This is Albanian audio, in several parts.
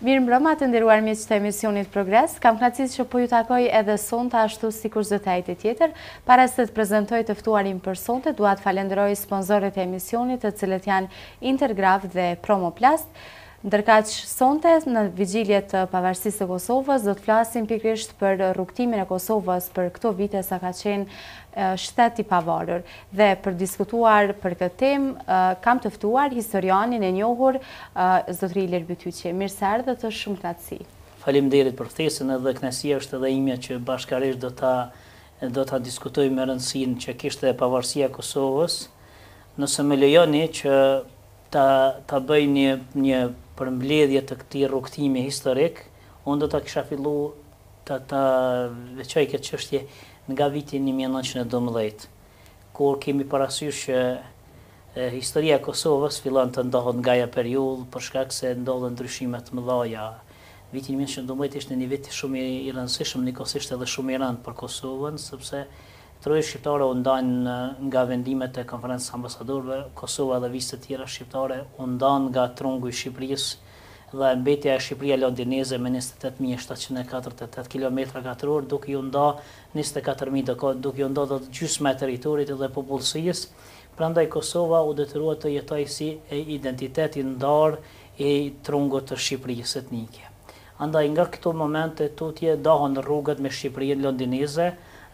Mirëmbrëma të nderuar miq të emisionit Progres, kam kënaqësinë që po ju takoj edhe sonte ashtu sikur çdo të enjte tjetër. Para se të prezantoj të ftuarin për sonte, dua të falënderoj sponsorët e emisionit, të cilët janë Intergraf dhe Promoplast. Ndërkaq sonte në vigjilje të Pavarësisë së Kosovës do të flasim pikërisht për rrugëtimin e Kosovës për këto vite sa ka qenë shtet i pavarur. Dhe për të diskutuar për këtë temë, kam të ftuar historianin e njohur zotëri Ilir Bytyqi. Mirë se erdhët, është shumë kënaqësi. Faleminderit për ftesën edhe kënaqësia është edhe imja që bashkarisht do ta do ta diskutojmë rëndësinë që kishte pavarësia e Kosovës. Nëse më lejoni që ta ta bëj një një përmbledhje të këtij rrugëtimi historik, Unë do ta kisha fillu ta ta veçoj këtë çështje nga viti një mijë e nëntëqind e dymbëdhjetë, kur kemi parasysh që historia e Kosovës fillon të ndohet nga ajo periudhë për shkak se ndodhën ndryshime të mëdha. Viti një mijë e nëntëqind e dymbëdhjetë ishte një vit shumë i rëndësishëm, njëkohësisht edhe shumë i rëndë për Kosovën, sepse trojet shqiptare u ndanë nga vendimet e Konferencës së Ambasadorëve, Kosova dhe viset tjera shqiptare u ndanë nga trungu i Shqipërisë, Dhe mbetja e Shqipëria Londineze me njëzet e tetë mijë e shtatëqind e katërdhjetë e tetë kilometra katrorë duke ju nda njëzet e katër mijë do kohë duke ju nda do gjysma e territorit dhe popullsisë prandaj Kosova u detyrua të jetojë si identitet i ndarë i trungut të Shqipërisë etnike andaj nga këto momente tutje dahon rrugët me Shqipërinë Londineze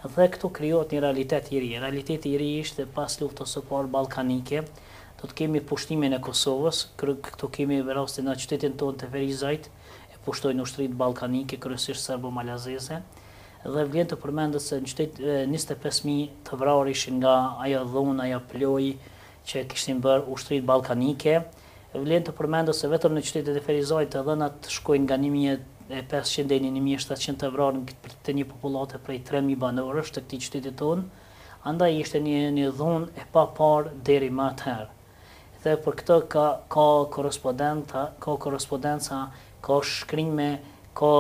dhe këtu krijohet një realitet i ri realiteti i ri ishte pas luftës së parë ballkanike Do të kemi pushtimin e Kosovës, këtu kemi rastin në qytetin tonë të Ferizajt, e pushtojnë ushtritë ballkanike, kryesisht serbo-malazeze, dhe vlen të përmendet se në qytet njëzet e pesë mijë të vrarë ishin nga ajo dhunë, ajo plojë që e kishin bërë ushtritë ballkanike, vlen të përmendet se vetëm në qytetin e Ferizajt të dhënat shkojnë nga një mijë e pesëqind deri në një mijë e shtatëqind të vrarë të një popullate prej tre mijë banorësh të këtij qyteti tonë, Andaj ishte një një dhunë e paparë deri më atëherë. Dhe për këtë ka ka korrespodenta, ka korrespondenca, ka shkrime, ka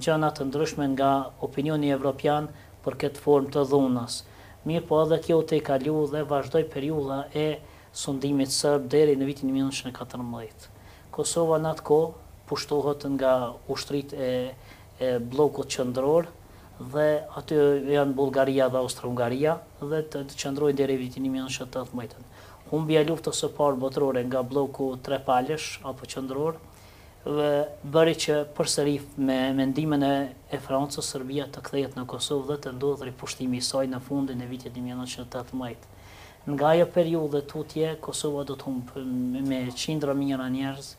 gjëna të ndryshme nga opinioni evropian për këtë formë të dhunës. Mirëpo edhe kjo u tejkalu dhe vazhdoi periudha e sundimit serb deri në vitin një mijë e nëntëqind e katërmbëdhjetë. Kosova në atë kohë pushtohet nga ushtritë e e bllokut qendror dhe aty janë Bullgaria dhe Austro-Hungaria dhe do të qëndrojnë deri vitin një mijë e nëntëqind e tetëmbëdhjetë. Humbja e Luftës së Parë Botërore nga blloku trepalësh apo qendror bëri që përsëri me mendimin e Francës Serbia të kthehet në Kosovë dhe të ndodhë ripushtimi i saj në fundin e vitit një mijë e nëntëqind e tetëmbëdhjetë. Nga ajo periudhë e tutje Kosova do të humbë me qindra mijëra njerëz,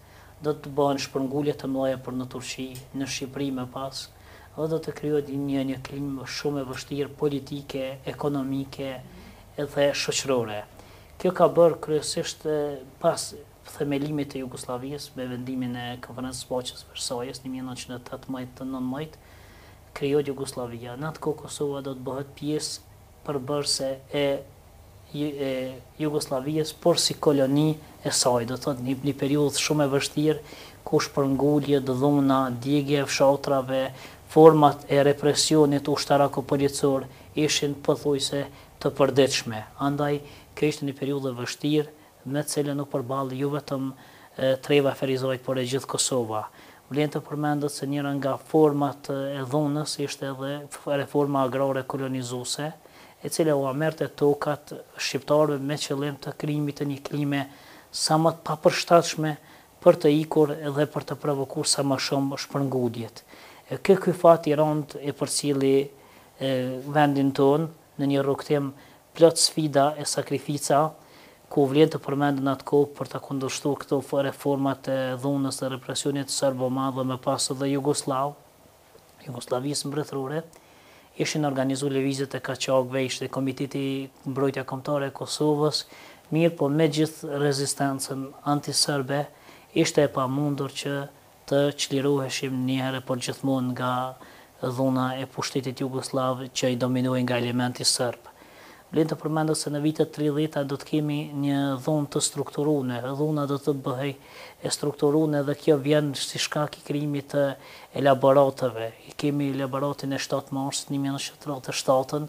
Do të bëhen shpërngulje të mëdha për në Turqi, në Shqipëri më pas, dhe do të krijohet një një klimë shumë e vështirë politike, ekonomike dhe shoqërore. Kjo ka bërë kryesisht pas themelimit të Jugosllavisë me vendimin e Konferencës së Paqes Versajës një mijë e nëntëqind e tetëmbëdhjetë, nëntëmbëdhjetë, krijohet Jugosllavia. Në atë kohë Kosova do të bëhet pjesë përbërëse e e Jugosllavies por si koloni e saj do të thotë një një periudhë shumë e vështirë ku shpërnguljet, dhuna, djegia e fshatrave, format e represionit ushtarako-policor ishin pothuajse të përditshme. Andaj kjo ishte një periudhë e vështirë me të cilën u përball jo vetëm treva e Ferizajt por e gjithë Kosova. Vlen të përmendet se njëra nga format e dhunës ishte edhe reforma agrare kolonizuese, e cila ua merrte tokat shqiptarëve me qëllim të krijimit të një klime sa më të papërshtatshme për të ikur dhe për të provokuar sa më shumë shpërnguljet. Ky ky fat i rëndë e përcilli vendin tonë, Në një rrugëtim plot sfida e sakrifica, ku vlen të përmendet në atë kohë për ta kundërshtuar këto forma të dhunës dhe represionit serbomadh e më pas edhe jugosllav, Jugosllavisë mbretërore, ishin organizuar lëvizjet e kaçakëve, ishte Komiteti Mbrojtja Kombëtare e Kosovës, mirëpo megjithë rezistencën antiserbe, ishte e pamundur që Të çliroheshim njëherë e përgjithmonë nga dhuna e pushtetit jugosllav që dominohej nga elementi serb. Vlen të përmendet se në vitet e tridhjeta do të kemi një dhunë të strukturune, dhuna do të bëhej e strukturune dhe kjo vjen si shkak i krijimit të elaborateve. E kemi elaboratin e shtatë marsit një mijë e nëntëqind e tridhjetë e shtatë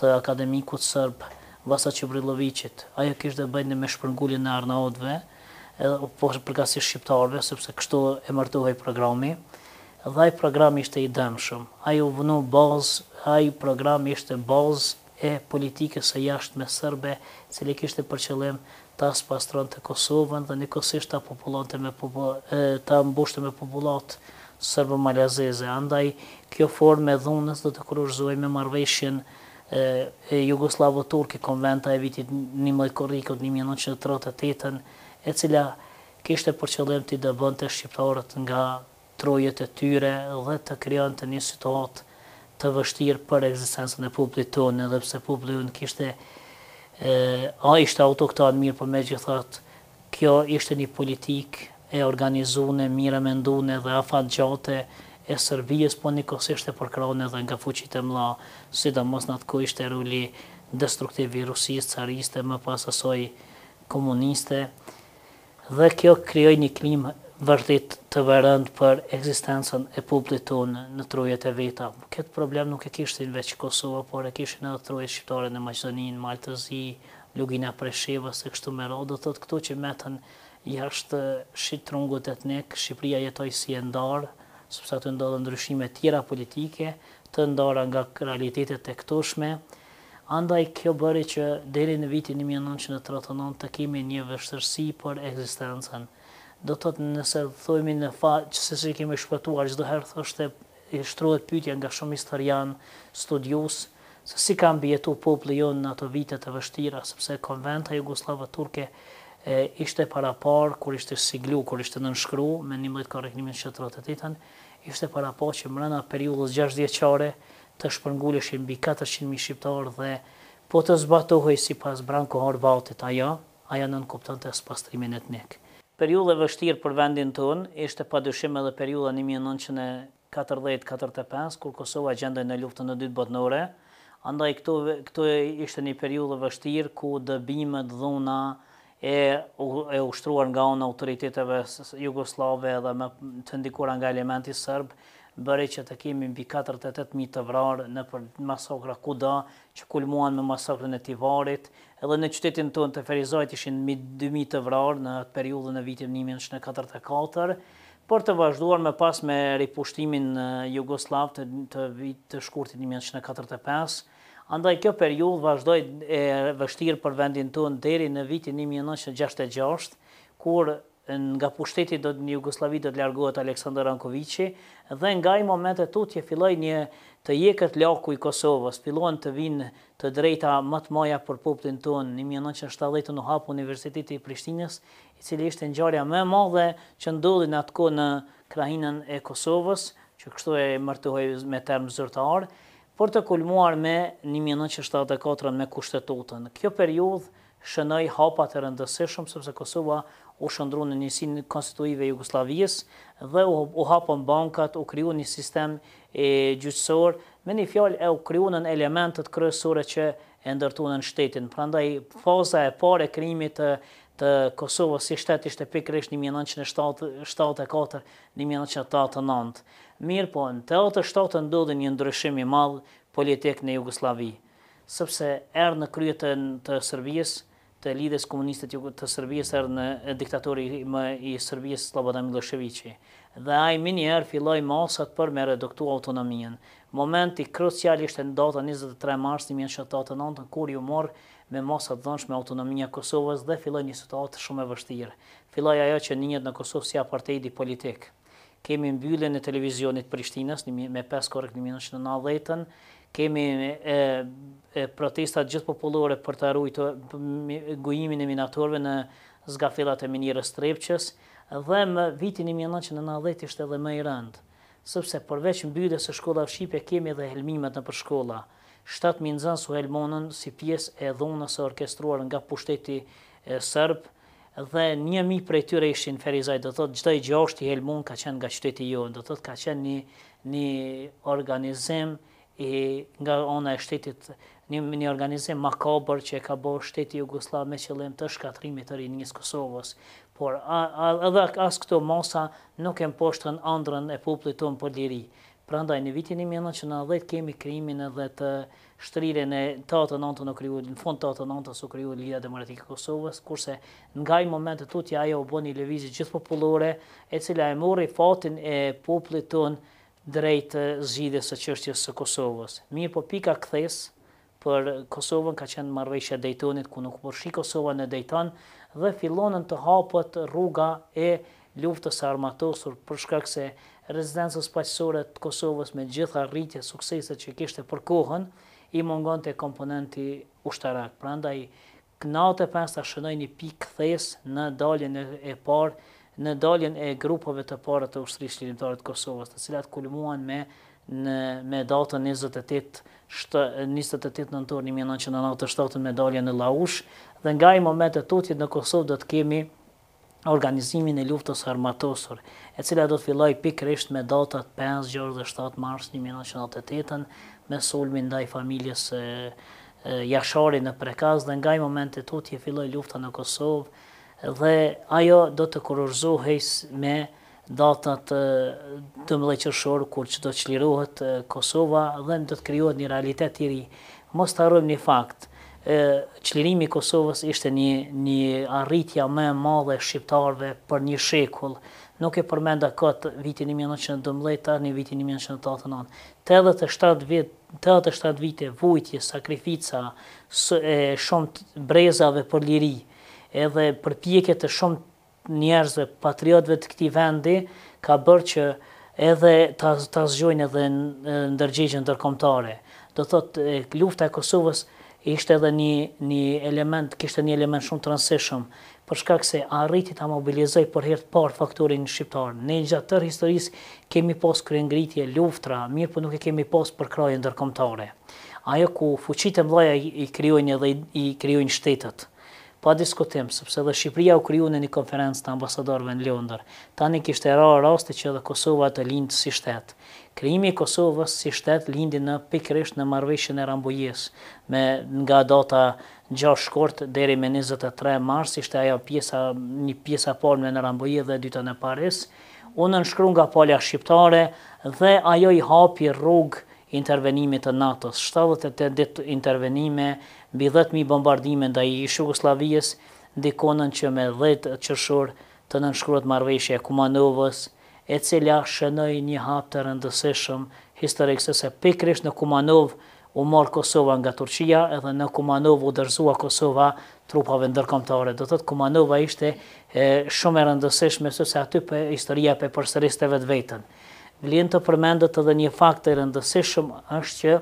të akademikut serb Vasa Çubrilloviçit. Ajo kishte të bënte me shpërnguljen e arnautëve, edhe po përkatësisht shqiptarëve, sepse kështu emërtohej programi, dhe ai program ishte i dëmshëm. Ai u vu në bazë, ai program ishte bazë e politikës së jashtme serbe, e cila kishte për qëllim ta spastronte Kosovën dhe njëkohësisht ta popullonte me ta mbushte me popullatë serbo-malazeze. Andaj, kjo formë e dhunës do të kurorëzohej me marrëveshjen, e jugosllavo-turke Konventa e vitit njëmbëdhjetë korrikut një mijë e nëntëqind e tridhjetë e tetë e cila kishte për qëllim t'i dëbonte shqiptarët nga trojet e tyre dhe të krijonte një situatë të vështirë për ekzistencën e popullit tonë edhe pse populli ynë kishte ai ishte autokton mirëpo megjithatë Kjo ishte një politikë e organizune, e mirëmendune dhe afatgjate e Sërbies po njëkohësisht e përkrahune edhe nga fuqitë e mëdha, sidomos në atë kohë ishte roli destruktiv i Rusisë cariste më pas asaj komuniste dhe kjo krijoi një klimë vërtet të rëndë për ekzistencën e popullit tonë në trojet e veta. Këtë problem nuk e kishtin veç Kosova por e kishin edhe trojet shqiptare në Maqedoninë, Mal të Zi, Lugina e Preshevës e kështu me radhë do të thotë këto që metën jashtë trungut etnik, Shqipëria jetoi si e ndarë, sepse aty ndodhen ndryshime tjera politike, të ndara nga realitetet e këtushme, andaj kjo bëri që deri në vitin një mijë e nëntëqind e tridhjetë e nëntë të kemi një vështirësi për ekzistencën. Do të thotë nëse thojmi në fakt se si kemi shpëtuar çdo herë thoshte shtrohet pyetja nga shumë historianë, studiuesë, se si ka mbijetuar populli jonë në ato vite të vështira, sepse Konventa jugosllavo-turke ishte paraparë kur ishte siglu, kur ishte nënshkru me njëmbëdhjetë korrik një mijë e nëntëqind e tridhjetë e tetën, ishte paraparë që mbrenda periudhës gjashtëvjeçare të shpërnguleshin mbi katërqind mijë shqiptarë dhe po të zbatohej sipas Branko Horvatit ajo, Ajo nënkuptonte spastrimin etnik. Periudhë e vështirë për vendin tonë ishte padyshim edhe periudha një mijë e nëntëqind e katërdhjetë katërdhjetë e pesë, kur Kosova gjendej në Luftën e Dytë Botnore, andaj këtu këtu ishte një periudhë e vështirë ku dëbimet, dhuna e e ushtruar nga ana e autoriteteve jugosllave dhe më të ndikuara nga elementi serb, bëri që të kemi mbi katërdhjetë e tetë mijë të vrarë nëpër masakra kudo që kulmuan me masakrën e Tivarit, edhe në qytetin tonë të Ferizajt ishin mbi dy mijë të vrarë në atë periudhë në vitin një mijë e nëntëqind e katërdhjetë e katër, por të vazhduar më pas me ripushtimin jugosllav të të vitit të shkurtit një mijë e nëntëqind e katërdhjetë e pesë, andaj kjo periudhë vazhdoi e vështirë për vendin tonë deri në vitin një mijë e nëntëqind e gjashtëdhjetë e gjashtë, kur Nga pushteti në Jugosllavi do të largohet Aleksandër Rankoviqi dhe nga ai moment e tutje filloi një të hiqet laku i Kosovës, filluan të vijnë të drejta më të mëdha për popullin tonë, një mijë e nëntëqind e shtatëdhjetën u hap Universiteti i Prishtinës, i cili ishte ngjarja më e madhe që ndodhi në atë kohë në krahinën e Kosovës, që kështu emërtohej me term zyrtar, për të kulmuar me një mijë e nëntëqind e shtatëdhjetë e katër me Kushtetutën. Kjo periudhë shënoi hapa të rëndësishëm sepse Kosova u shndru në njësinë konstituive të Jugosllavisë dhe u hapën bankat, u krijua një sistem gjyqësor, me një fjalë e u krijuan elementët kryesore që e ndërtuan shtetin. Prandaj faza e parë e krijimit të të Kosovës si shtet ishte pikërisht një mijë e nëntëqind e shtatëdhjetë e katër, një mijë e nëntëqind e tetëdhjetë e nëntë. Mirëpo, në tetëdhjetë e shtatën ndodhi një ndryshim i madh politik në Jugosllavi. Sepse erdh në krye të Serbisë, të Lidhjes Komuniste të Serbisë erdh në diktatori i Serbisë Sllobodan Millosheviçi. Dhe ai minjëherë filloi masat për me reduktu autonominë. Momenti krucial ishte në datën njëzet e tre mars një mijë e nëntëqind e tetëdhjetë e nëntë kur iu morr me masa të dhunshme autonomia e Kosovës dhe filloi një situatë shumë e vështirë. Filloi ajo që njihet në Kosovë si aparteidi politik. Kemi mbylljen e Televizionit të Prishtinës me pesë korrik një mijë e nëntëqind e nëntëdhjetë, kemi protesta gjithëpopullore për të ardhur te ngujimi e minatorëve në zgafellat e minierës Trepçës dhe viti një mijë e nëntëqind e nëntëdhjetë ishte edhe më i rëndë, sepse përveç mbylljes së shkollave shqipe kemi edhe helmimet nëpër shkolla, shtatë mijë nxënës u helmonën si pjesë e dhunës së orkestruar nga pushteti serb, dhe një mijë prej tyre ishin n'Ferizaj, do të thotë çdo i gjashti i helmun ka qenë nga qyteti jonë, do të thotë ka qenë një një organizim i nga ana e shtetit një, një organizim makabër që e ka bërë shteti Jugosllav me qëllim të shkatrrimit të rinisë së Kosovës. Por a, a, edhe as këto masa nuk e mposhtën andrën e popullit tonë për liri. Prandaj në vitin 1990 kemi krijimin edhe të Shtrirjen në tetëdhjetë e nëntën u krijua, në fund të tetëdhjetë e nëntës u krijua Lidhja Demokratike e Kosovës, kurse nga ai moment e tutje ajo u bë një lëvizje gjithëpopullore, e cila e morri fatin e popullit tonë drejt zgjidhjes së çështjes së Kosovës. Mirëpo pika kthesë për Kosovën ka qenë Marrëveshja e Dejtonit, ku nuk u përfshi Kosova në Dejton dhe fillonën të hapet rruga e luftës së armatosur për shkak se rezistencës paqësore të Kosovës me gjithë arritjet e sukseset që kishte për kohën i mungonte komponenti ushtarak prandaj nëntëdhjetë e pesta shënoi një pikë kthesë në daljen e parë në daljen e grupeve të para të Ushtrisë Çlirimtare të Kosovës të cilat kulmuan me në me datën njëzet e tetë shtë njëzet e tetë nëntor një mijë e nëntëqind e nëntëdhjetë e shtatë me daljen në Llaush dhe nga ai moment e tutje në Kosovë do të kemi organizimin e luftës së armatosur, e cila do të fillojë pikërisht me datat pesë gjashtë dhe shtatë mars një mijë e nëntëqind e nëntëdhjetë e tetë me sulmin ndaj familjes Jashari në Prekaz dhe nga ai moment e tutje filloi lufta në Kosovë dhe ajo do të kurorëzohej me Datat dymbëdhjetë qershor kur që do të çlirohet Kosova dhe do të krijohet një realitet i ri. Mos të harrojmë një fakt, çlirimi i Kosovës ishte një një arritja më e madhe e shqiptarëve për një shekull. Nuk e përmenda kot vitin një mijë e nëntëqind e dymbëdhjetë te viti një mijë e nëntëqind e tetëdhjetë e nëntë. Tetëdhjetë e shtatë vjet tetëdhjetë e shtatë vite vujtje, sakrifica e shumë brezave për liri edhe përpjekje të shumtë njerëzve, patriotëve të këtij vendi, ka bërë që edhe ta, ta zgjojnë edhe ndërgjegjen ndërkombëtare. Do të thotë, lufta e Kosovës ishte edhe një, një element, kishte një element shumë të rëndësishëm, për shkak se arriti ta mobilizojë për herë të parë faktorin shqiptar. Ne gjatë tërë historisë kemi pas kryengritje, luftra, mirëpo nuk e kemi pas përkrahje ndërkombëtare. Ajo ku fuqitë e mëdha i krijojnë edhe i, i krijojnë shtetet. Pa diskutim, sepse edhe Shqipëria u kriju në një konferencë të ambasadorëve në Londër. Tani kishte ra rasti që edhe Kosova të lindë si shtet. Krijimi i Kosovës si shtet lindi në pikërisht në Marrëveshjen e Rambujes, me nga data gjashtë shkurt deri me njëzet e tre mars ishte ajo pjesa një pjesa e parë me në Rambuje dhe e dyta në Paris u nënshkru nga pala shqiptare dhe ajo i hapi rrugë intervenimit të NATO-s, shtatëdhjetë e tetë ditë intervenime, mbi dhjetë mijë bombardime ndaj ish-Jugosllavisë, ndikuan që me dhjetë qershor të nënshkruhet Marrëveshja e Kumanovës, e cila shënoi një hap të rëndësishëm historik sepse pikërisht në Kumanovë u marr Kosova nga Turqia edhe në Kumanovë u dorëzua Kosova trupave ndërkombëtare. Do të thotë Kumanova ishte shumë e rëndësishme sepse aty historia po e përsëriste vetveten. Vlen të përmendet edhe një fakt i rëndësishëm është që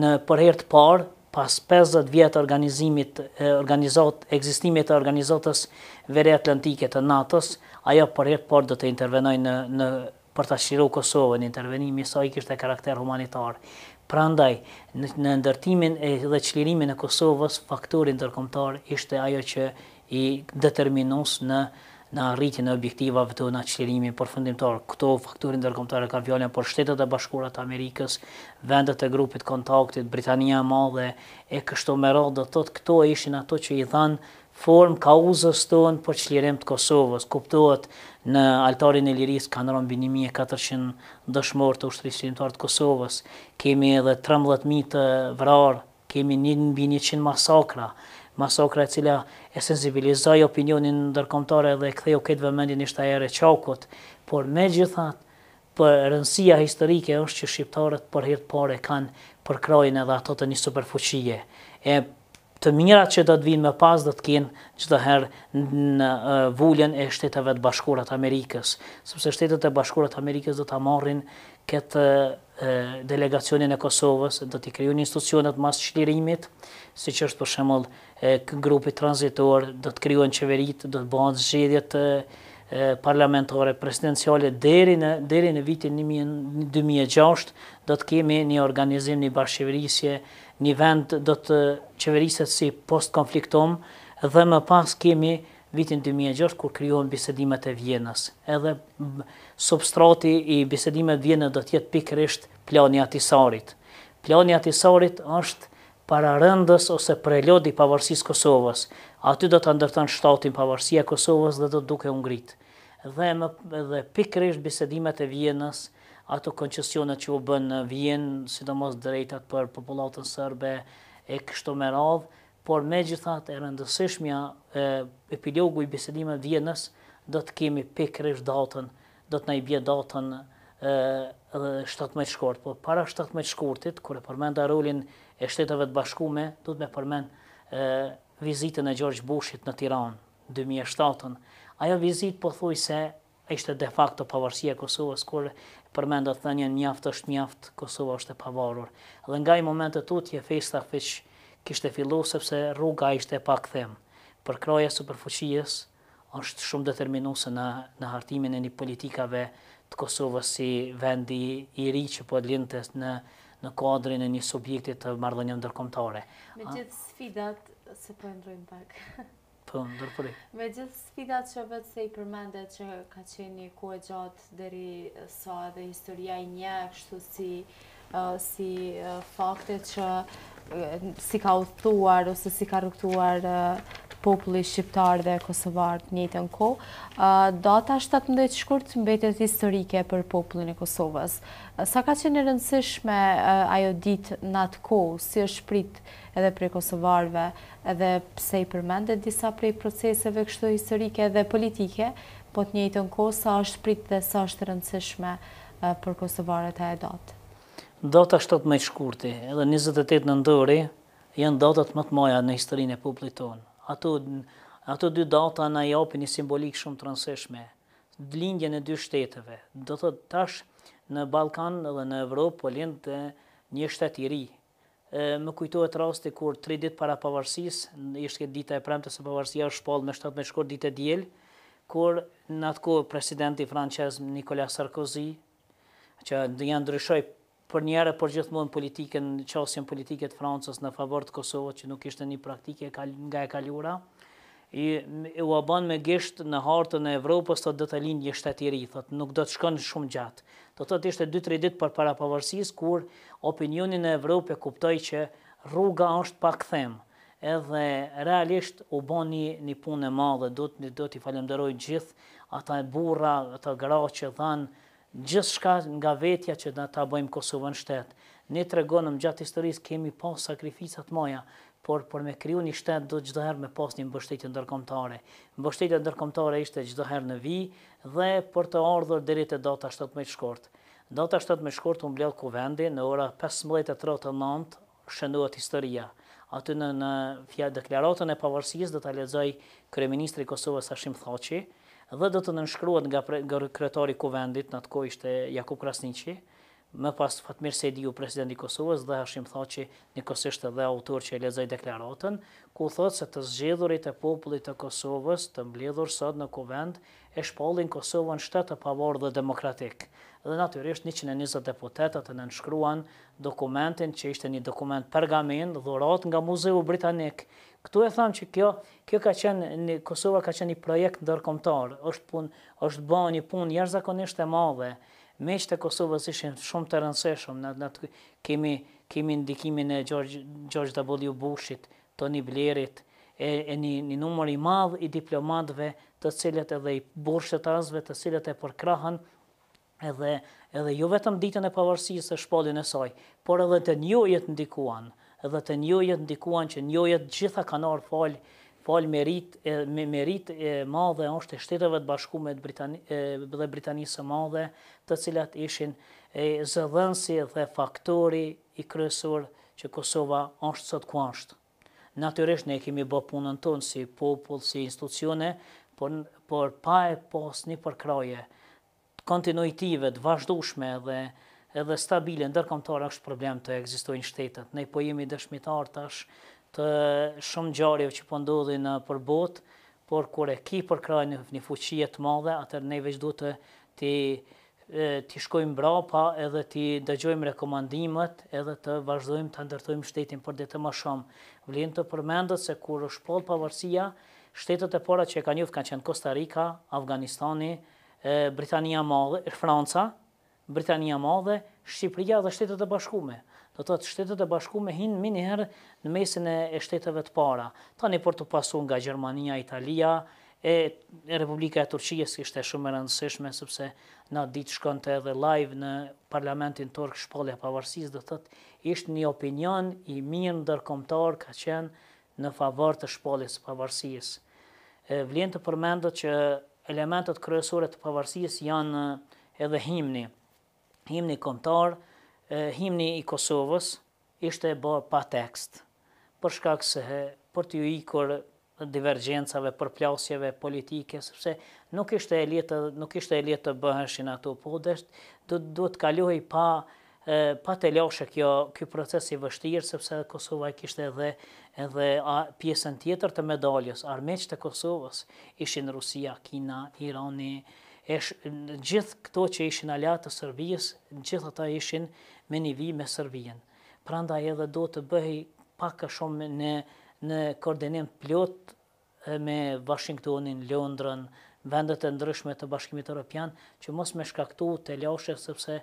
në për herë të parë pas 50 vjet organizimit organizot ekzistimit të organizatës veriatlantike të NATO-s, ajo për herë të parë do të intervenojë në në për ta çliru Kosovën, intervenimi i saj kishte karakter humanitar. Prandaj, në, në ndërtimin e dhe çlirimin e Kosovës, faktori ndërkombëtar ishte ajo që i determinues në në arritjen e objektivave tona çlirimi përfundimtar. Këto faktori ndërkombëtare kanë fjalën për Shtetet e Bashkuara të Amerikës, vendet e Grupit të Kontaktit, Britania e Madhe e kështu me radhë, do të thotë këto ishin ato që i dhanë formë kauzës tonë për çlirim të Kosovës. Kuptohet, në altarin e lirisë kanë rënë mbi një mijë e katërqind dëshmorë të Ushtrisë Çlirimtare të Kosovës. Kemi edhe trembëdhjetë mijë të vrarë. Kemi një mbi njëqind masakra, masakra e cila e sensibilizoi opinionin ndërkombëtar edhe e ktheu krejt vëmendjen ishte ajo e Reçakut, por megjithatë për rëndësia historike është që shqiptarët për herë të parë e kanë përkrahjen edhe ato të një superfuqie, e të mirat që do të vijnë më pas do të kenë çdo herë vulën e Shteteve të Bashkuara të Amerikës, sepse Shtetet e Bashkuara të Amerikës do ta marrin këtë delegacionin e Kosovës, do t'i krijojnë institucionet mas çlirimit, siç është për shembull grupi tranzitor, do të krijohen qeveritë, do të bëhen zgjedhjet parlamentare, presidenciale deri në deri në vitin një mijë e dy mijë e gjashtë do të kemi një organizim një bashkëqeverisje, një vend do të qeveriset si postkonfliktum dhe më pas kemi vitin dy mijë e gjashtë kur krijohen Bisedimet e Vjenës. Edhe substrati i Bisedimeve të Vjenës do të jetë pikërisht Plani i Ahtisarit. Plani i Ahtisarit është pararendës ose prelud i Pavarësisë së Kosovës. Aty do ta ndërtojë shtatin Pavarësia e Kosovës dhe do të duke u ngrit. Dhe më dhe pikërisht Bisedimet e Vjenës, ato koncesionet që u bënë në Vjenë, sidomos drejtat për popullatën sërbe e kështu me radhë, Por megjithatë e rëndësishmja e epilogu i bisedimeve Vjenës do të kemi pikërisht datën, do të na i bje datën shtatëmbëdhjetë shkurt, por para shtatëmbëdhjetë shkurtit, kur e përmenda rolin e Shteteve të Bashkume, duhet me përmend vizitën e Xhorxh Bushit në Tiranë, dy mijë e shtatë-ën. Ajo vizitë pothuajse Ishte de facto pavarësia e Kosovës kur përmendi thënien mjaft është mjaft, Kosova është e pavarur. Dhe nga ai moment e tutje festa veç kishte fillu sepse rruga ishte e pakthim. Përkraja e superfuqijës është shumë determinuese në në hartimin e një politikave të Kosovës si vendi i ri që po lindte në në kuadrin e një subjekti të marrëdhënieve ndërkombëtare. Me gjithë sfidat se po e ndërrojmë pak. të ndërprej. Me gjithë sfidat që veç se i përmende që ka qenë një kohë e gjatë deri sa edhe historia i njeh, kështu si, si fakte që si ka udhëtuar ose si ka rrugëtuar populli shqiptar dhe kosovar të njëjtën kohë. Data 17 shkurt mbetet historike për popullin e Kosovës. Sa ka qenë e rëndësishme ajo ditë në atë kohë, si është prit edhe prej kosovarëve, Edhe pse i përmende disa prej proceseve kështu historike dhe politike, po të njëjtën kohë sa është pritë dhe sa është e rëndësishme për kosovarët ajo datë. Data shtatëmbëdhjetë shkurti edhe njëzet e tetë nandori janë datat më të maja në historinë e popullit tonë. Ato ato dy data na japin një simbolikë shumë të rëndësishme, lindjen e dy shteteve. Do të thotë tash në Ballkan dhe në Evropë po lind një shtet i ri, Më kujtohet rasti kur tri ditë para pavarësisë, ishte dita e premte se pavarësia është shpall me shtatëmbëdhjetë shkurt ditë e diel, kur në atë kohë presidenti francez Nicolas Sarkozy, që ja ndryshoi për një herë e përgjithmonë politikën, qasjen politike të Francës në favor të Kosovës, që nuk ishte një praktikë nga e kaluara, I ua bën me gisht në hartën e Evropës thotë do të lind një shtet i ri, thotë nuk do të shkon shumë gjatë. Do thotë ishte dy tre ditë përpara pavarësisë kur opinioni në Evropë e kuptoi që rruga është pa kthim. Edhe realisht u bë një një punë e madhe, do do t'i falënderoj gjithë ata burra, ata gra që dhanë Gjithçka nga vetja që ta bëjmë Kosovën shtet. Ne tregonëm gjatë historisë kemi pasë sakrifica të mëdha, por për me kriju një shtet duhet çdo herë me pasë një mbështetje ndërkombëtare. Mbështetja ndërkombëtare ishte çdo herë në vijë dhe për të ardhur deri te data shtatëmbëdhjetë shkurt. Data shtatëmbëdhjetë shkurt u mbledh Kuvendi në ora pesëmbëdhjetë e tridhjetë e nëntë shënohet historia. Aty në deklaratën e pavarësisë do ta lexojë kryeministri i Kosovës Hashim Thaçi dhe do të nënshkruhet nga kryetari i Kuvendit, në atë kohë ishte Jakup Krasniqi, më pas Fatmir Sejdiu presidenti i Kosovës dhe Hashim Thaçi njëkohësisht edhe autor që e lexoi deklaratën, ku thotë se të zgjedhurit e popullit të Kosovës të mbledhur sot në Kuvend e shpallin Kosovën shtet të pavarur dhe demokratik, dhe natyrisht njëqind e njëzet deputetët e nënshkruan dokumentin që ishte një dokument pergamin, dhuratë nga Muzeu Britanik. Këtu e tham që kjo, kjo ka qenë një, Kosova ka qenë një projekt ndërkombëtar, është punë, është bërë një punë jashtëzakonisht e madhe, miqtë e Kosovës ishin shumë të rëndësishëm, në, në, kemi, kemi ndikimin e George, George W. Bush-it, Toni Blerit, e e një një numër i madh i diplomatëve të cilët edhe i burrështetasve të cilët e përkrahën edhe edhe jo vetëm ditën e pavarësisë dhe shpalljen e saj, por edhe te njohjet ndikuan, edhe te njohjet ndikuan që njohjet të gjitha kanë ardhur falë falë meritë e me meritë e madhe është e Shteteve të Bashkuara me Britani dhe Britanisë së Madhe, të cilat ishin e zëdhënësi dhe faktori kryesor që Kosova është sot ku është. Natyrisht ne kemi bë punën tonë si popull, si institucione, por por pa e pas një përkrahje kontinuitive, të vazhdueshme dhe edhe stabile ndërkombëtare është problem të ekzistojnë shtetet. Ne po jemi dëshmitarë tash të shumë ngjarjeve që po ndodhin nëpër botë, por kur e ki përkrah një fuqie të madhe, atëherë ne veç duhet të t'i shkojmë mbrapa edhe t'i dëgjojmë rekomandimet edhe të vazhdojmë ta ndërtojmë shtetin për ditë e më shumë. Vlen të përmendet se kur u shpall pavarësia, shtetet e para që e kanë njoft kanë qenë Kosta Rika, Afganistani, Britania e Madhe, Franca, Britania e Madhe, Shqipëria dhe Shtetet e Bashkume. Do të thotë Shtetet e Bashkume hinë menjëherë në mesin e shteteve të para. Tani për t'u pasuar nga Gjermania, Italia, E Republika e Turqisë ishte shumë e rëndësishme sepse në atë ditë shkonte edhe live në parlamentin turk shpallja e pavarësisë, do të thotë ishte një opinion i mirë ndërkombëtar ka qenë në favor të shpalljes së pavarësisë. Vlen të përmendet që elementet kryesore të pavarësisë janë edhe himni, himni kombëtar, himni i Kosovës, ishte e bërë pa tekst, për shkak se për t'iu ikur divergjencave, përplasjeve politike, sepse nuk ishte e lehtë, nuk ishte e lehtë të bëheshin ato, po duhet të kalohej pa pa telashe kjo, ky proces i vështirë, sepse Kosova i kishte edhe edhe pjesën tjetër të medaljes, armiqtë e Kosovës ishin Rusia, Kina, Irani, gjithë këto që ishin aleatë të Serbisë, gjithë ata ishin me një vijë me Serbinë. Prandaj edhe duhet të bëhej pak a shumë në në koordinim të plotë me Washingtonin, Londrën, vendet e ndryshme të Bashkimit Europian, që mos me shkaktu telashe sepse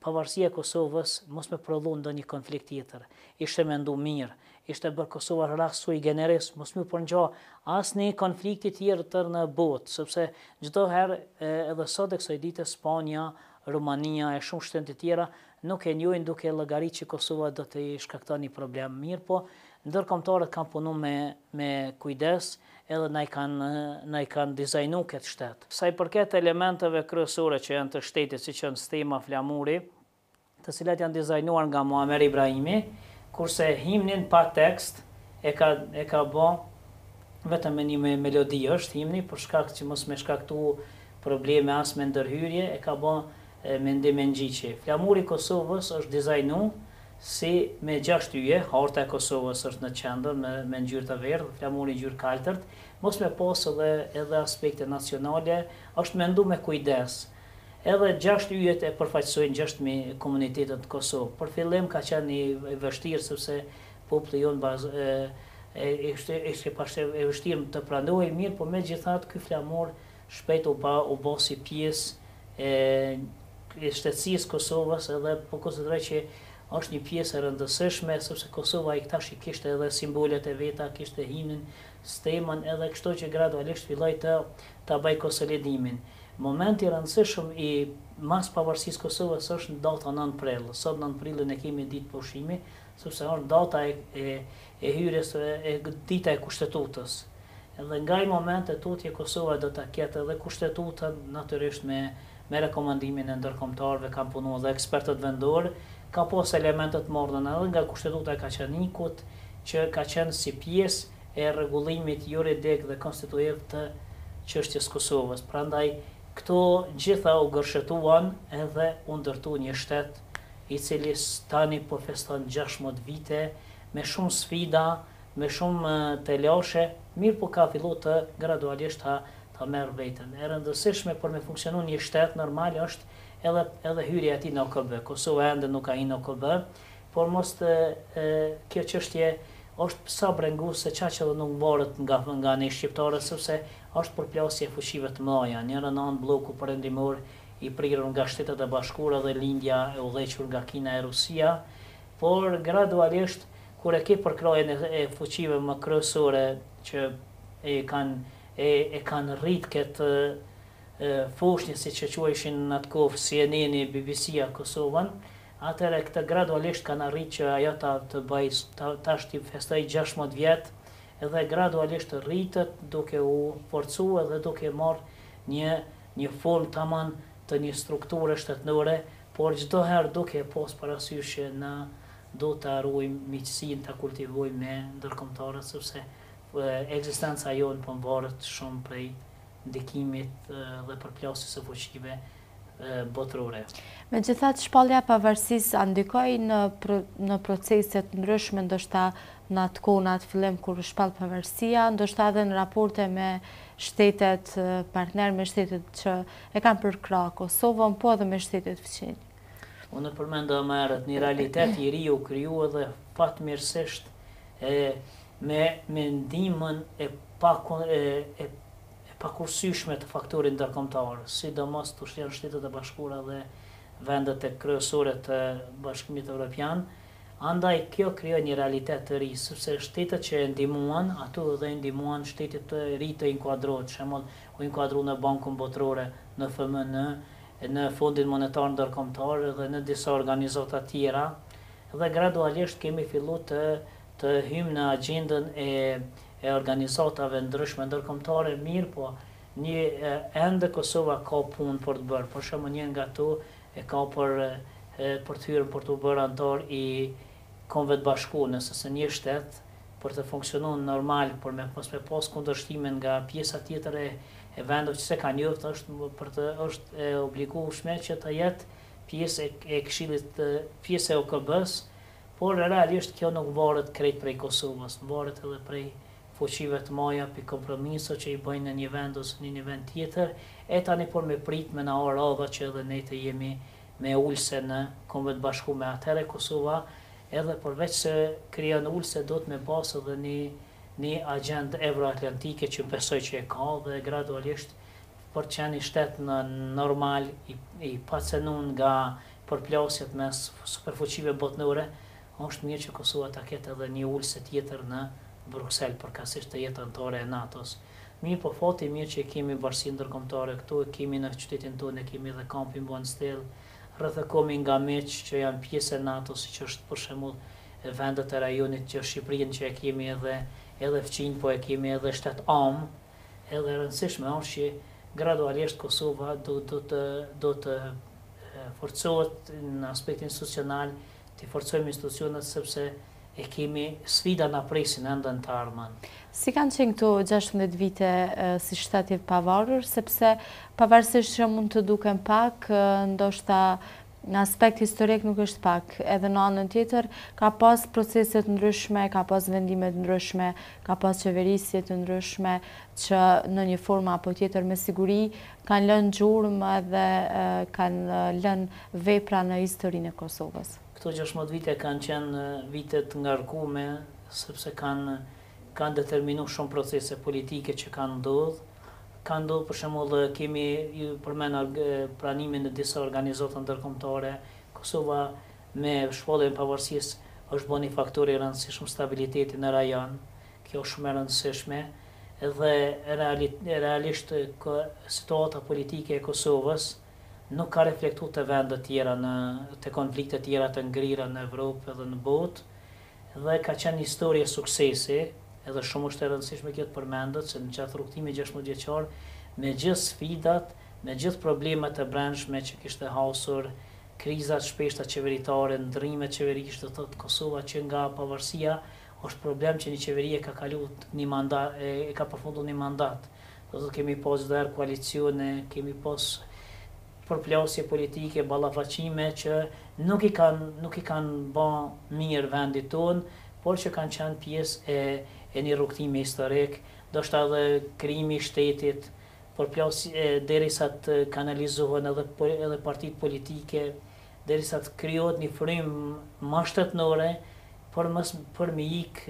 pavarësia e Kosovës mos me prodhu ndonjë konflikt tjetër. Ishte mendu mirë, ishte bërë Kosova rast sui generis, mos me përngja asnjë konflikti tjetër në botë, sepse çdo herë edhe sot e kësaj dite Spanja Rumania e shumë shtete tjera nuk e njojnë duke llogarit që Kosova do të i shkakton një problem, mirëpo ndërkombëtarët kanë punu me me kujdes edhe na i kanë na i kanë dizajnu ketë shtet. Sa i përket elementeve kryesore që janë të shtetit siç janë stema flamuri të cilat janë dizajnuar nga Muamer Ibrahimi kurse himnin pa tekst e ka e ka bo vetëm me një melodi është himni për shkak që mos me shkaktu Probleme as me ndërhyrje e ka ba Mendi Mengjiqi. Flamuri i Kosovës është dizajnu si me gjashtë yje, harta e Kosovës është në qendër me me ngjyrë të verdhë, flamuri në ngjyrë kaltërt, mos me pas edhe edhe aspekte nacionale, është mendu me kujdes. Edhe gjashtë yjet e përfaqësojnë gjashtë komunitetet në Kosovë. Për fillim ka qenë i i vështirë sepse populli jonë e e ishte ishte pak e vështirë të pranohej, mirëpo megjithatë ky flamur Shpejt u pa, u bo si pjesë e e shtetësisë Kosovës edhe po konsideroj që është një pjesë e rëndësishme sepse Kosova i tash i kishte edhe simbolet e veta, kishte himnin, stemën edhe kështu që gradualisht filloi të ta bëjë konsolidimin. Momenti i rëndësishëm i mas pavarësisë Kosovës është data nëntë prill. Sot nëntë prillin e kemi ditë pushimi, sepse është data e hyrjes e dita e Kushtetutës, dhe nga ai moment e tutje Kosova do ta ketë edhe Kushtetutën, natyrisht me me rekomandimin e ndërkombëtarëve kanë punuar dhe ekspertët vendorë, ka pas elemente të marrun edhe nga Kushtetuta e Kaçanikut, që ka qenë si pjesë e rregullimit juridik dhe konstituiv të çështjes Kosovës, prandaj këto gjitha u gërshetuan edhe u ndërtu një shtet i cili tani po feston gjashtëmbëdhjetë vite, me shumë sfida, me shumë telashe, mirëpo ka fillu gradualisht ta ta merr veten. E rëndësishme për me funksionu një shtet normal është edhe edhe hyrja e tij në OKB. Kosova ende nuk ka hyrë në OKB, por mos të kjo çështje është sa brenguese çaq edhe nuk mvaret nga nga ne shqiptarët sepse është përplasje e fuqive të mëdha, njëra në anë blloku perëndimor, i prirur nga Shtetet e Bashkuara dhe lindja e udhëhequr nga Kina e Rusia, por gradualisht kur e ke përkrahjen e fuqive më kryesore që e kanë e e kanë rrit këtë foshnjë siç e quajshin në atë kohë CNN-i, BBC-ja Kosovën, atëherë këta gradualisht kanë arrit që ajo ta të bëjë ta tash t'i festojë gjashtëmbëdhjetë vjet edhe gradualisht rritet duke u forcu edhe duke marrë një një formë taman të një strukture shtetërore, por çdo herë duke pas parasysh që na duhet ta ruajmë miqësinë, ta kultivojmë me ndërkombëtarët, sepse ekzistenca jonë po mvaret shumë prej ndikimit dhe përplasjes së fuqive botërore. Megjithatë, shpallja e pavarësisë a ndikoi në në procese të ndryshme, ndoshta në atë kohë, në atë fillim kur u shpall pavarësia, ndoshta edhe në raporte me shtetet partner me shtetet që e kanë përkrahë Kosovën, po edhe me shtetet fqinjë. Unë përmenda më herët, një realitet i ri u kriju edhe fatmirësisht me ndihmën e pakursyshme të faktorit ndërkombëtar, sidomos kush janë Shtetet e Bashkuara dhe vendet kryesore të Bashkimit Evropian, Andaj kjo krijoi një realitet të ri, sepse shtetet që e ndihmuan, ato edhe i ndihmuan shtetit të ri të inkuadrohet, për shembull, u inkuadru në Bankën Botërore, në FMN, në Fondin Monetar Ndërkombëtar dhe në disa organizata tjera dhe gradualisht kemi fillu të të hyjmë në agjendën e e organizatave ndryshme ndërkombëtare, mirëpo një ende Kosova ka punë për të bërë, për shembull një nga to e ka për detyrë për t'u bërë anëtar i Kombeve të Bashkuara, sepse një shtet për të funksionuar normal, për me mos me pas kundërshtime nga pjesa tjetër e e vendeve që s'e ka njoft, është për të është e obligueshme që të jetë pjesë e Këshillit pjesë e OKB-së, por realisht kjo nuk varet krejt prej Kosovës, varet edhe prej Fuqive të mëdha për kompromise që i bëjnë në një vend ose në një vend tjetër e tani por me prit me na ardhë radha që edhe ne të jemi me ulëse në Kombet e Bashkume atëherë Kosova edhe përveç se krijon ulëse duhet me pasë edhe një një agjendë evroatlantike që besoj që e ka dhe gradualisht për të qenë një shtet normal i i pacenu nga përplasjet mes superfuqive botnore Është mirë që Kosova ta ketë edhe një ulëse tjetër në Bruksel, përkatësisht të jetë anëtare e NATO-s. Mirëpo fati i mirë që e kemi bashkësinë ndërkombëtare këtu, e kemi në qytetin tonë, e kemi edhe kampin Bondsteel, rrethekomi nga miq që janë pjesë e NATO-s, siç është për shembull vendet e rajonit që Shqipërinë që e kemi edhe edhe fqinj, po e kemi edhe shtet amë, edhe e rëndësishme është që gradualisht Kosova do do të do të forcohet në aspektin institucional, T'i forcojmë institucionet sepse e kemi sfida që na presin ende në të ardhmen. Si kanë qenë këto gjashtëmbëdhjetë vite si shtet i pavarur, sepse pavarësisht që mund të duken pak, ndoshta në aspekt historik nuk është pak, edhe në anën tjetër ka pas procese të ndryshme, ka pas vendime të ndryshme, ka pas qeverisje të ndryshme që në një formë apo tjetër me siguri Kanë lënë gjurmë dhe kanë lënë vepra në historinë e Kosovës. Këto gjashtëmbëdhjetë vite kanë qenë vite të ngarkume sepse kanë kanë determinu shumë procese politike që kanë ndodhë. Kanë ndodhë për shembull e kemi përmend pranimin në disa organizata ndërkombëtare. Kosova me shpalljen e pavarësisë është bo një faktor i rëndësishëm stabiliteti në rajon. Kjo është shumë e rëndësishme dhe realisht situata politike e Kosovës nuk ka reflektu te vendet tjera në te konfliktet tjera të ngrira në Evropë edhe në botë dhe ka qenë një histori suksesi edhe shumë është e rëndësishme kjo të përmendet se gjatë rrugëtimit gjashtëmbëdhjetë vjeçar me gjithë sfidat me gjithë problemet e brendshme që kishte hasur krizat e shpeshta qeveritare ndrrime qeverish do të thotë Kosova që nga pavarësia Është problem që një qeveri e ka kalu një mandat, e ka përfundu një mandat. Do të thotë kemi pas çdo herë koalicione, kemi pas përplasje politike, ballafaqime që nuk i kanë nuk i kanë ba mirë vendit tonë, por që kanë qenë pjesë e e një rrugëtimi historik, ndoshta edhe krijimi i shtetit, përplasje derisa të kanalizohen edhe edhe partitë politike, derisa të krijohet një frymë ma shtetnore për mos për me ik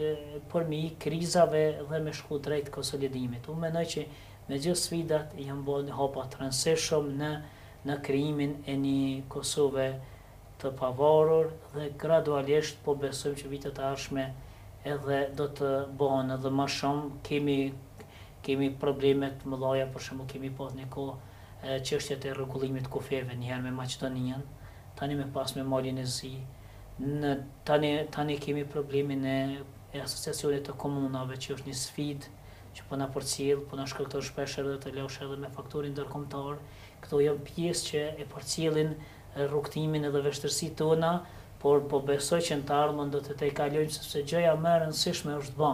për me ik krizave dhe me shku drejt konsolidimit unë mendoj që megjithë sfidat janë bo hapa të rëndësishëm në në krijimin e një Kosove të pavarur dhe gradualisht po besojmë që vitet e ardhshme edhe do të bëhen edhe më shumë kemi kemi probleme të mëdha për shembull kemi pas një kohë çështjet e rregullimit të kufeve një herë me Maqedoninë, tani me pas me Malin e Zi, në tani tani kemi problemin e e asociacionit të komunave që është një sfidë që po na përcjell, po na shkakton shpesh edhe telashe edhe me faktorin ndërkombëtar. Këto janë pjesë që e përcjellin rrugëtimin edhe vështirësitë tona, por po besoj që në të ardhmen do t'i tejkalojmë sepse gjëja më e rëndësishme është bë.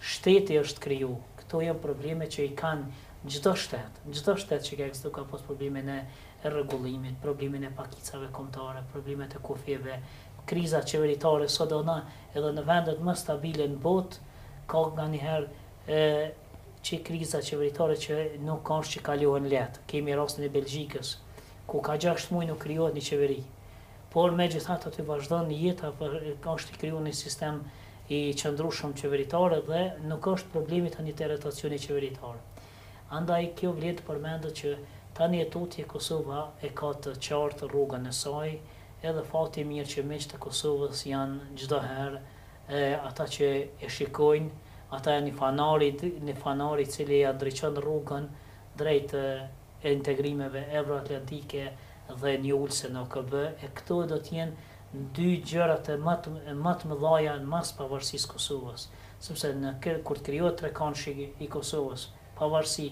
Shteti është kriju, këto janë probleme që i kanë çdo shtet, çdo shtet që ka ekzistu ka pas problemin e rregullimit, problemin e pakicave kombëtare, problemet e kufijve, kriza qeveritare, sot edhe në edhe në vendet më stabile në botë ka nganjëherë që kriza qeveritare që nuk ka që kalohen lehtë, kemi rastin e Belgjikës, ku ka gjashtë muaj nuk krijohet një qeveri, por megjithatë aty vazhdon jeta, është i krijuar një sistem i qëndrueshëm qeveritar dhe nuk është problemi tani te rotacioni qeveritar. Andaj kjo vlen të përmendet që tani e tutje Kosova e ka të qartë rrugën e saj edhe fati mirë që miqtë e Kosovës janë çdo herë ata që e shikojnë, ata janë një fanari një fanar i cili ia ndriçon rrugën drejt integrimeve euroatlantike dhe një ulëse në OKB e këto do të jenë dy gjërat e ma të e ma të mëdhaja mas pavarësisë së Kosovës, sepse në kë kur të krijohet trekandshi i Kosovës, pavarësi,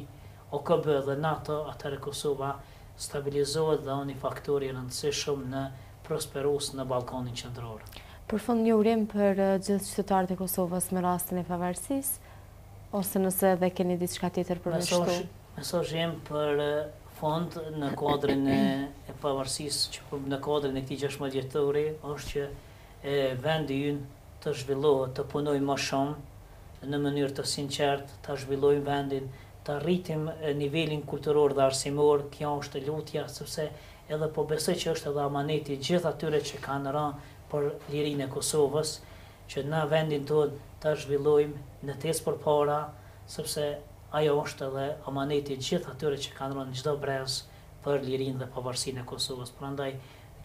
OKB dhe NATO atëherë Kosova stabilizohet dhe o një faktor i rëndësishëm prosperus në Ballkanin Qendror. Për fund një urim për gjithë qytetarët e Kosovës me rastin e pavarësisë, ose nëse edhe keni diçka tjetër për me shtu. Mesazhi im për fund në kuadrin e pavarësisë që po në kuadrin e këtij gjashtëmbëdhjetë vjetori është që vendi ynë të zhvillohet, të punojmë më shumë në mënyrë të sinqertë, ta zhvillojmë vendin, ta rritim nivelin kulturor dhe arsimor, kjo është lutja sepse edhe po besoj që është edhe amaneti i gjithë atyre që kanë rënë për lirinë e Kosovës, që na vendin tonë ta zhvillojmë e të ecë përpara, sepse Ajo është edhe amaneti i gjithë atyre që kanë rënë çdo brez për lirinë dhe pavarësinë e Kosovës. Prandaj,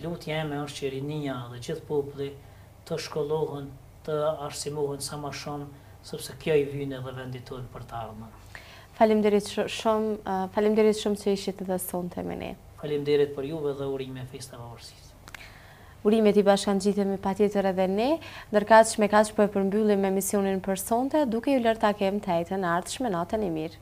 lutja ime është që rinia dhe gjithë populli të shkollohen, të arsimohen sa më shumë, sepse kjo i vyn edhe vendit tonë për të ardhmen. Faleminderit shumë, faleminderit shumë që ishit edhe sonte me ne. Faleminderit për juve dhe urime Festa e Pavarësisë. Urimet i bashkëngjitemi patjetër edhe ne, ndërkaq me kaq po e përmbyllim emisionin për sonte, duke ju lërë takim të enjten e ardhshme, natën e mirë.